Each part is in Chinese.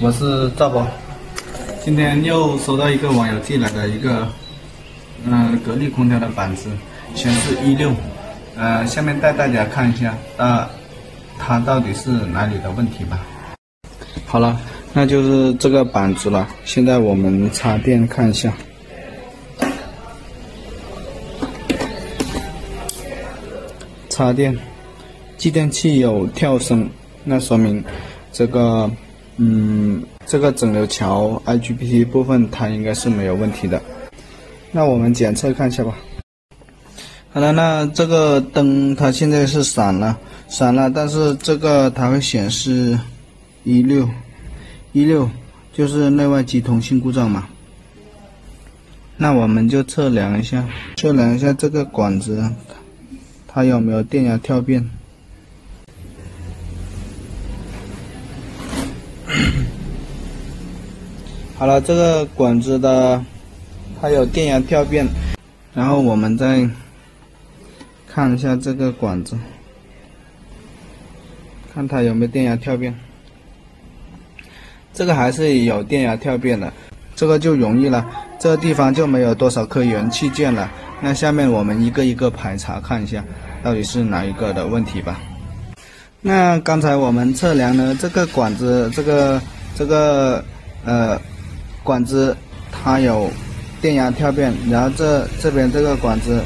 我是赵博。今天又收到一个网友寄来的一个，嗯，格力空调的板子，显示一六。呃，下面带大家看一下，啊，它到底是哪里的问题吧。好了，那就是这个板子了。现在我们插电看一下。插电，继电器有跳声，那说明这个，嗯，这个整流桥 IGBT 部分它应该是没有问题的。那我们检测看一下吧。好了，那这个灯它现在是闪了，闪了，但是这个它会显示一六一六，就是内外机通信故障嘛。那我们就测量一下，测量一下这个管子。它有没有电压跳变？好了，这个管子的它有电压跳变，然后我们再看一下这个管子，看它有没有电压跳变。这个还是有电压跳变的，这个就容易了，这个地方就没有多少颗元器件了。那下面我们一个一个排查看一下，到底是哪一个的问题吧。那刚才我们测量呢，这个管子，这个这个呃管子它有电压跳变，然后这这边这个管子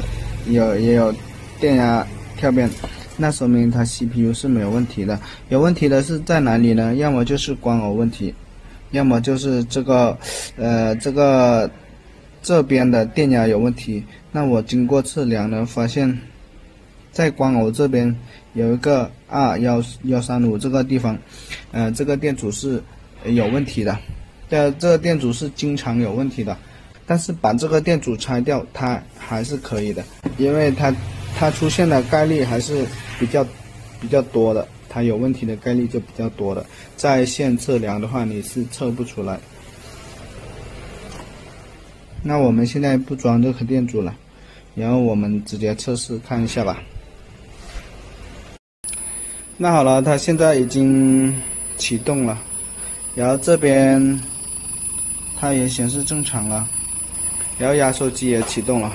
有也有电压跳变，那说明它 CPU 是没有问题的。有问题的是在哪里呢？要么就是光耦问题，要么就是这个呃这个。这边的电压有问题，那我经过测量呢，发现，在光耦这边有一个二幺幺三五这个地方，呃，这个电阻是有问题的，呃，这个电阻是经常有问题的，但是把这个电阻拆掉，它还是可以的，因为它它出现的概率还是比较比较多的，它有问题的概率就比较多的，在线测量的话，你是测不出来。那我们现在不装这颗电阻了，然后我们直接测试看一下吧。那好了，它现在已经启动了，然后这边它也显示正常了，然后压缩机也启动了，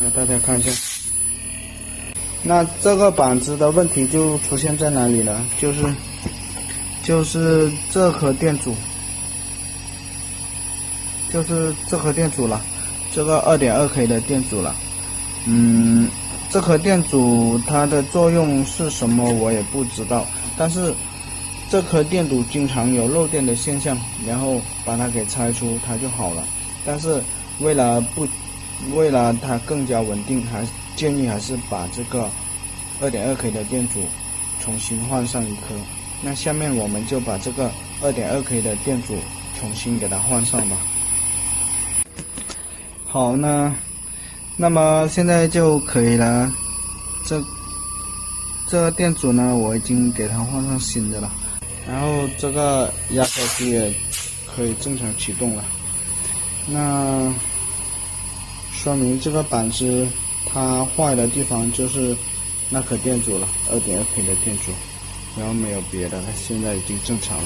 来大家看一下。那这个板子的问题就出现在哪里了？就是，就是这颗电阻，就是这颗电阻了，这个二点二 K 的电阻了。嗯，这颗电阻它的作用是什么？我也不知道。但是这颗电阻经常有漏电的现象，然后把它给拆除，它就好了。但是为了不，为了它更加稳定，还。建议还是把这个二点二 K 的电阻重新换上一颗。那下面我们就把这个二点二 K 的电阻重新给它换上吧。好，那那么现在就可以了。这这个电阻呢，我已经给它换上新的了。然后这个压缩机也可以正常启动了。那说明这个板子。它坏的地方就是那颗电阻了，二点二 K 的电阻，然后没有别的，它现在已经正常了。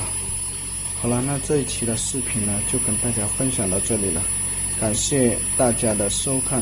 好了，那这一期的视频呢，就跟大家分享到这里了，感谢大家的收看。